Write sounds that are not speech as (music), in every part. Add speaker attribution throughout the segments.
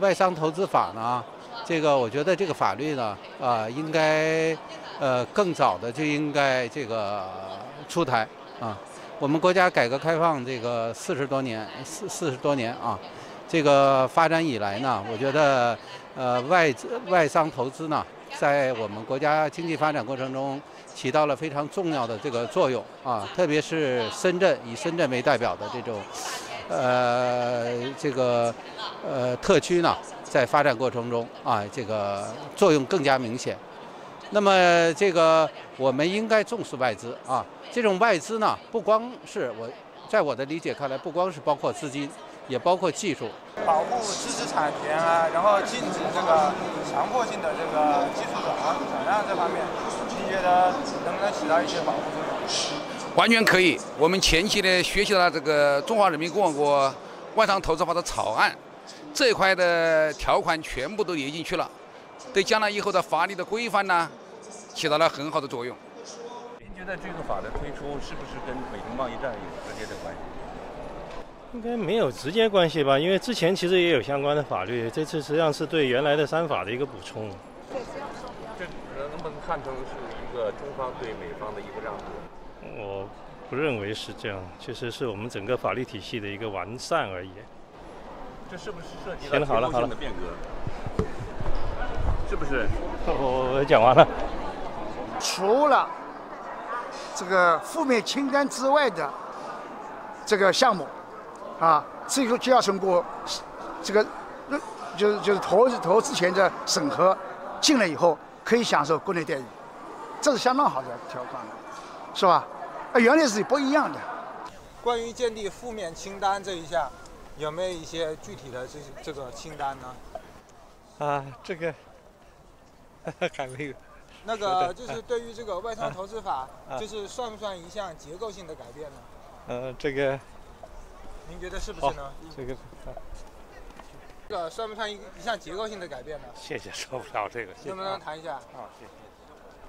Speaker 1: 外商投资法呢，这个我觉得这个法律呢，呃，应该呃更早的就应该这个出台啊。我们国家改革开放这个四十多年，四四十多年啊，这个发展以来呢，我觉得呃外资外商投资呢，在我们国家经济发展过程中起到了非常重要的这个作用啊，特别是深圳以深圳为代表的这种呃这个呃特区呢，在发展过程中啊，这个作用更加明显。那么这个我们应该重视外资啊，这种外资呢，不光是我，在我的理解看来，不光是包括资金，也包括技术，
Speaker 2: 保护知识产权啊，然后禁止这个强迫性的这个技术转让转让这方面，你觉得能不能起到一些保护作用？
Speaker 3: 完全可以。我们前期呢学习了这个《中华人民共和国外商投资法》的草案，这一块的条款全部都列进去了，对将来以后的法律的规范呢。起到了很好的作用。
Speaker 4: 您觉得这个法的推出是不是跟美中贸易战有直接的关系？
Speaker 5: 应该没有直接关系吧，因为之前其实也有相关的法律，这次实际上是对原来的三法的一个补充。
Speaker 4: 这能不能看成是一个中方对美方的一个让步？
Speaker 5: 我不认为是这样，其实是我们整个法律体系的一个完善而已。
Speaker 4: 这是不是涉及了结构性的变革？是不是？
Speaker 5: 我我讲完了。
Speaker 6: 除了这个负面清单之外的这个项目，啊，这个就要通过这个，就是就是投投资前的审核，进来以后可以享受国内待遇，这是相当好的条款，是吧？啊，原来是不一样的。
Speaker 2: 关于建立负面清单这一项，有没有一些具体的这这个清单呢？
Speaker 5: 啊，这个 (laughs) 还没有。
Speaker 2: 那个就是对于这个外商投资法，就是算不算一项结构性的改变呢？
Speaker 5: 呃，这个，
Speaker 2: 您觉得是不是呢？
Speaker 5: 这个，
Speaker 2: 这个算不算一一项结构性的改变呢？
Speaker 5: 谢谢，说不了这个。
Speaker 2: 能不能谈一下？
Speaker 5: 啊，谢谢。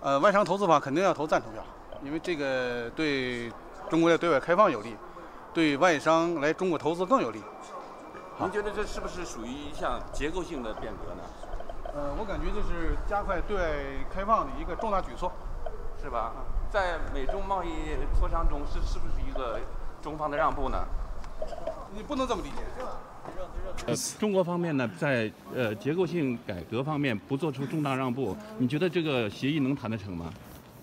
Speaker 7: 呃，外商投资法肯定要投赞成票，因为这个对中国的对外开放有利，对外商来中国投资更有利。
Speaker 4: 您觉得这是不是属于一项结构性的变革呢？
Speaker 7: 呃，我感觉这是加快对外开放的一个重大举措，
Speaker 4: 是吧？在美中贸易磋商中，是是不是一个中方的让步呢？
Speaker 7: 你不能这么理解。
Speaker 8: 呃，中国方面呢，在呃结构性改革方面不做出重大让步，你觉得这个协议能谈得成吗？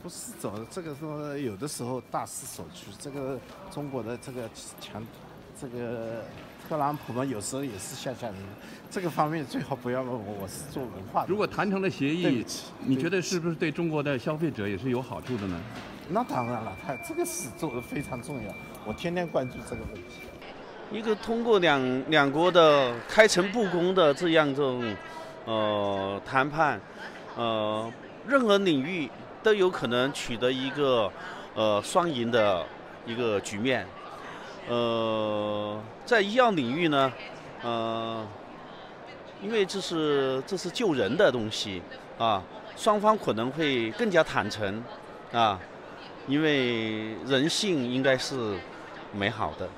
Speaker 9: 不是走这个说有的时候大势所趋，这个中国的这个强，这个。特朗普嘛，有时候也是吓吓人。这个方面最好不要问我，我是做文化的。
Speaker 8: 如果谈成了协议，你觉得是不是对中国的消费者也是有好处的呢？
Speaker 9: 那当然了，他这个是做的非常重要，我天天关注这个问题。
Speaker 10: 一个通过两两国的开诚布公的这样这种呃谈判，呃，任何领域都有可能取得一个呃双赢的一个局面。呃，在医药领域呢，呃，因为这是这是救人的东西啊，双方可能会更加坦诚啊，因为人性应该是美好的。